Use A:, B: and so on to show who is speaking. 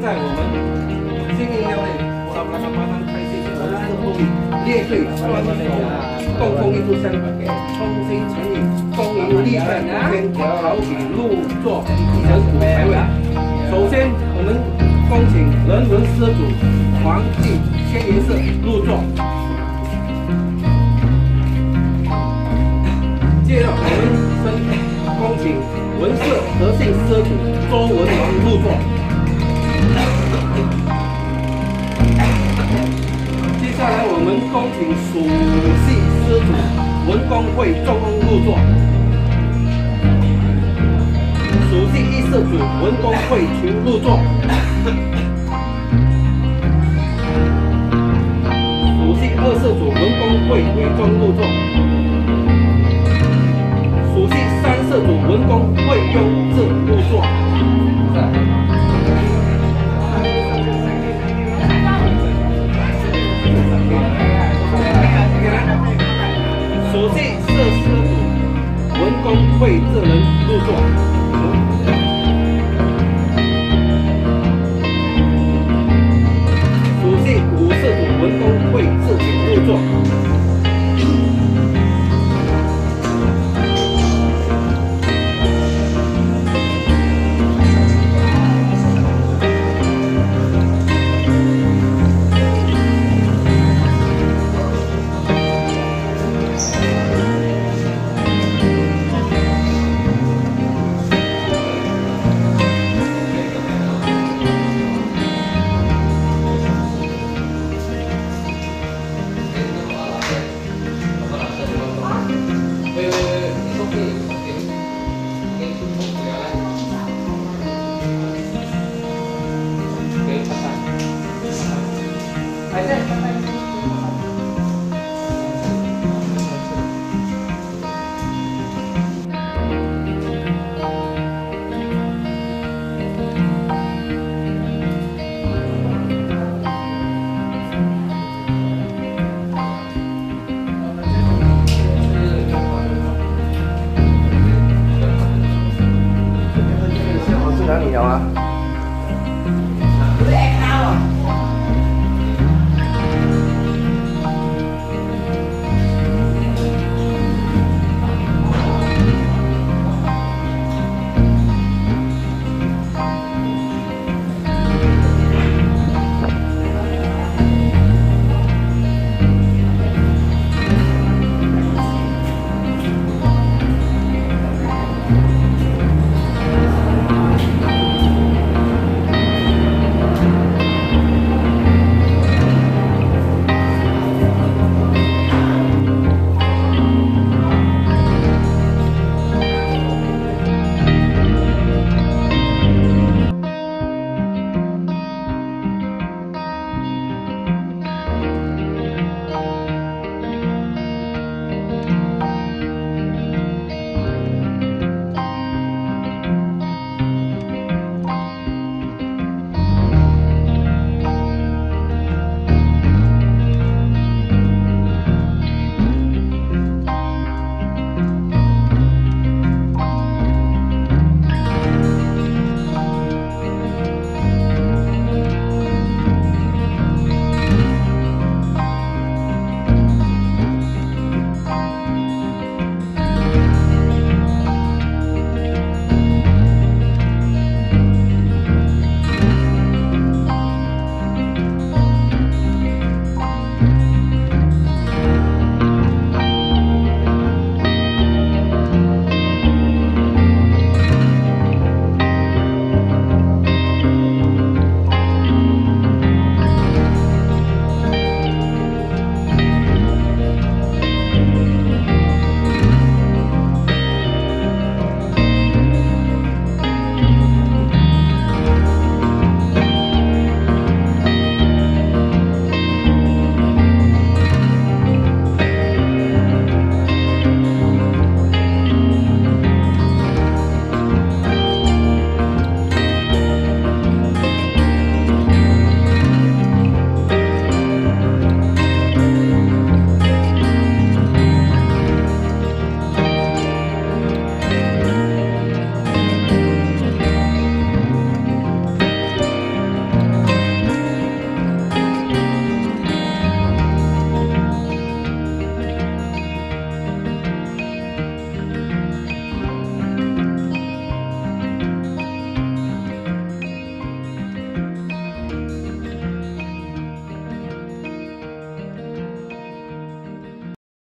A: 现在我们新饮料呢，我们马上开始我们是后列队专手，共同一炷香，衷心诚意，恭迎立在今天好比入座神府财位。首先，我们恭请人文施主黄帝千颜色入座。接着，我们申恭请文社德信施主周文王入座。接下来，我们恭请属系施主文工会众入座。属系一社主文工会群入座。属系二社主文工会伪装入座。属系三社主文工会优属系社社主文工会这人入座。属系五社主文工会自